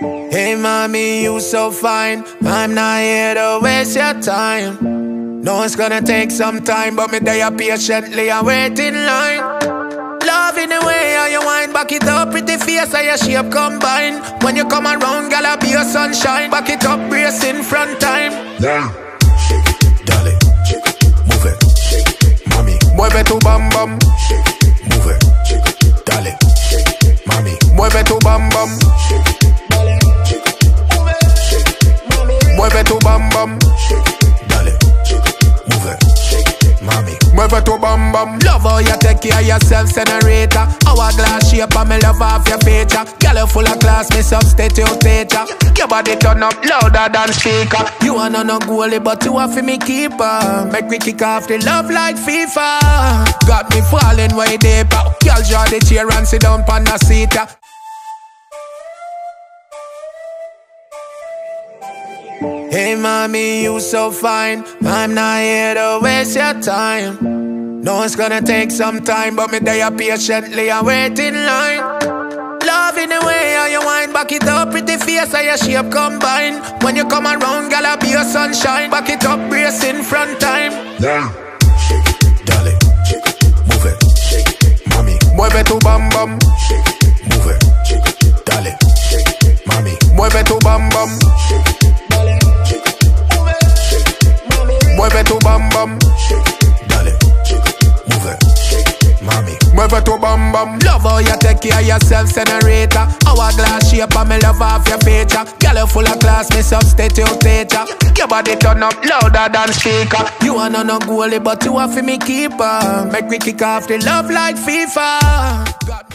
Hey mommy, you so fine. I'm not here to waste your time. No, it's gonna take some time, but me there patiently I wait in line. Love in the way how you wind back it up, pretty face how your shape combine. When you come around, gal, I be your sunshine. Back it up, brace in front time. Yeah. Shake it, dale, shake it, move it, shake it, mami, Mueve tu bam bam, bam bam. shake it, dale, it, move it, shake it, mami, Mueve tu bam bam. Love how you take care of yourself, generator Hourglass shape and me love off your feature. Girl, you full of class, me substitute teacher. Your body turn up louder than speaker. You are no goalie, but you are for me keeper. Make me kick off the love like FIFA. Got me falling way deeper. Girl, draw the chair and sit down on the seat Hey mommy, you so fine. I'm not here to waste your time. No, it's gonna take some time, but me there patiently I wait in line. Love in the way how you wind back it up, pretty face how your shape combine. When you come around, gal, I be your sunshine. Back it up, brace in front time. yeah. Shake it, dale, shake it, move it, shake it, mami, Mueve tu bam bam, shake it, move it, shake it, dale, shake it, mami, mueve tu bam bam, bam Love how you take care of yourself, generator Hourglass shape and me love off your feature. Girl, you full of class, me substitute teacher. Your body turn up louder than speaker. You are no no goalie, but you are for me keeper. Make me kick off the love like FIFA